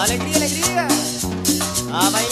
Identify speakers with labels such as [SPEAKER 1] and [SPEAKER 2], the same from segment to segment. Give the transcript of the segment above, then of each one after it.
[SPEAKER 1] Alegría, alegría. A bailar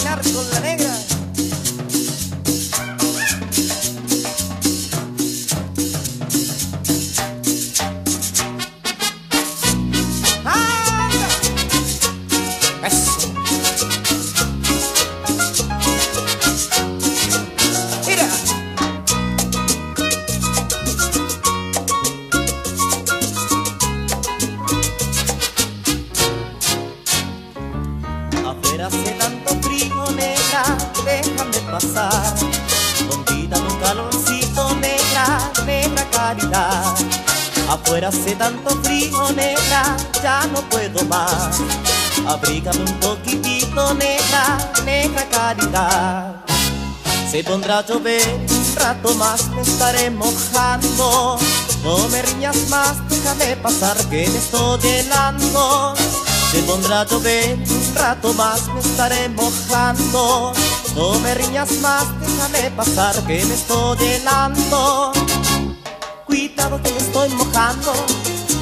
[SPEAKER 1] Convídame un calorcito, negra, negra caridad. Afuera hace tanto frío, negra, ya no puedo más. Abrígame un poquitito, negra, negra caridad. Se pondrá a llover, un rato más me estaré mojando. No me riñas más, déjame pasar que me estoy helando. Se pondrá a llover, un rato más me estaré mojando. No me riñas más, déjame pasar que me estoy helando. Cuidado que me estoy mojando,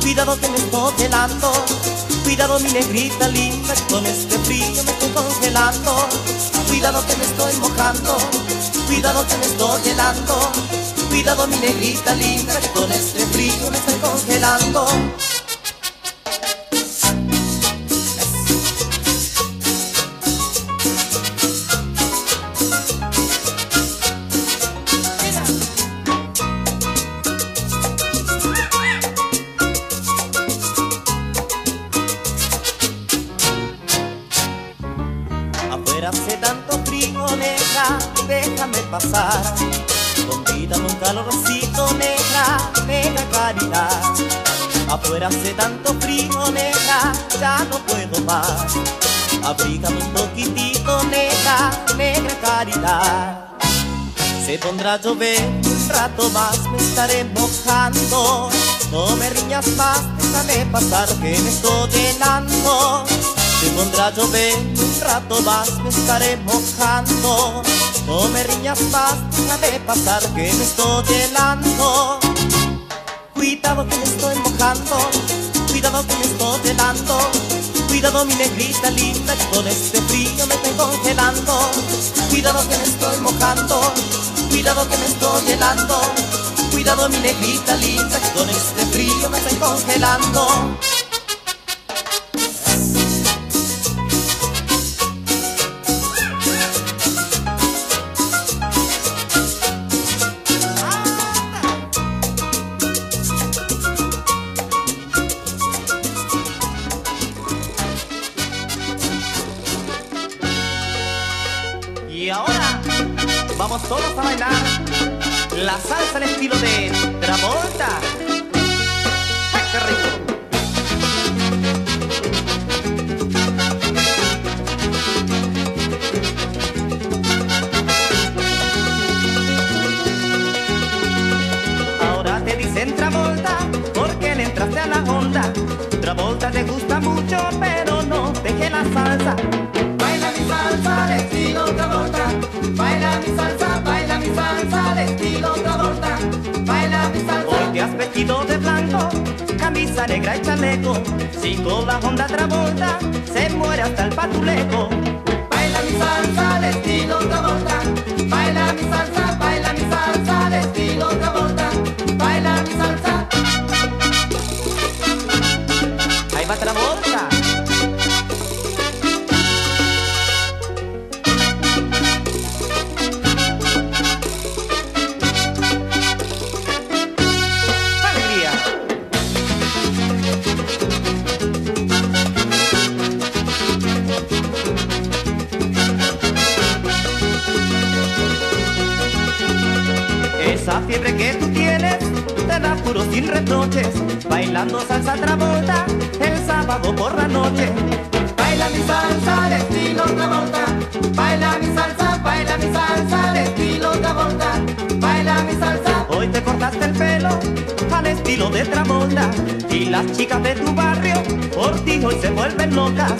[SPEAKER 1] cuidado que me estoy helando. Cuidado mi negrita linda, que con este frío me estoy congelando. Cuidado que me estoy mojando, cuidado que me estoy helando. Cuidado mi negrita linda, que con este frío me estoy congelando. Déjame pasar. Convídame un calorcito, negra, negra caridad. Afuera hace tanto frío, negra, ya no puedo más. Abrígame un poquitito, negra, negra caridad. Se pondrá a llover, un rato más me estaré mojando. No me riñas más, déjame pasar que me estoy llenando. Pondrá a llover, un rato más me estaré mojando. No me riñas más, déjame pasar que me estoy helando. Cuidado que me estoy mojando, cuidado que me estoy helando. Cuidado mi negrita linda, que con este frío me estoy congelando. Cuidado que me estoy mojando, cuidado que me estoy helando. Cuidado mi negrita linda, que con este frío me estoy congelando. Y ahora vamos todos a bailar la salsa al estilo de Travolta. ¡Ay, qué rico! Travolta porque le entraste a la onda. Travolta te gusta mucho, pero no deje la salsa.
[SPEAKER 2] Baila mi salsa al estilo Travolta. Baila mi salsa, baila mi salsa al estilo Travolta. Baila mi salsa.
[SPEAKER 1] Hoy te has vestido de blanco, camisa negra y chaleco. Si con la Honda Travolta se muere hasta el patuleco.
[SPEAKER 2] Baila mi salsa al estilo Travolta. Baila mi salsa,
[SPEAKER 1] Esa fiebre que tú tienes te da puro sin reproches, bailando salsa travolta el sábado por la noche.
[SPEAKER 2] Baila mi salsa al estilo Travolta. Baila mi salsa, baila mi salsa al estilo Travolta. Baila mi salsa.
[SPEAKER 1] Hoy te cortaste el pelo al estilo de Travolta y las chicas de tu barrio por ti hoy se vuelven locas.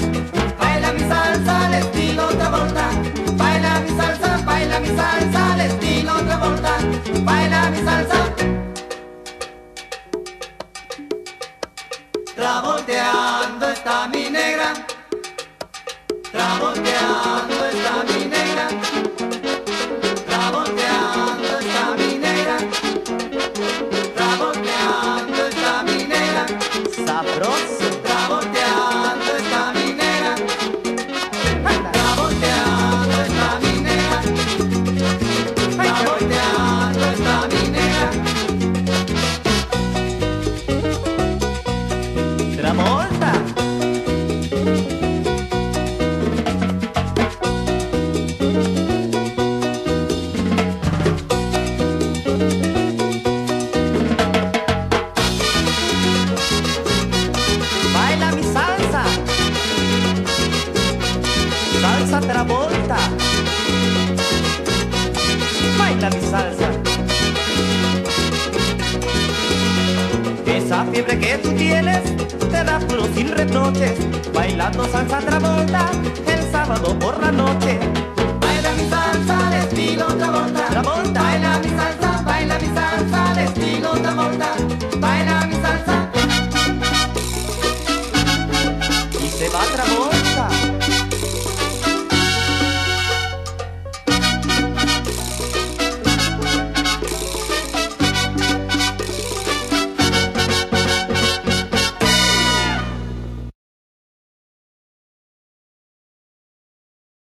[SPEAKER 2] Baila mi salsa al estilo Travolta. Baila mi salsa, baila mi salsa al estilo no baila mi salsa. Travolteando está mi negra, travolteando.
[SPEAKER 1] Travolta. Baila mi salsa. Esa fiebre que tú tienes te da puro sin reproches. Bailando salsa Travolta el sábado por la noche.
[SPEAKER 2] Baila mi salsa al estilo Travolta.
[SPEAKER 1] Travolta.
[SPEAKER 2] Baila mi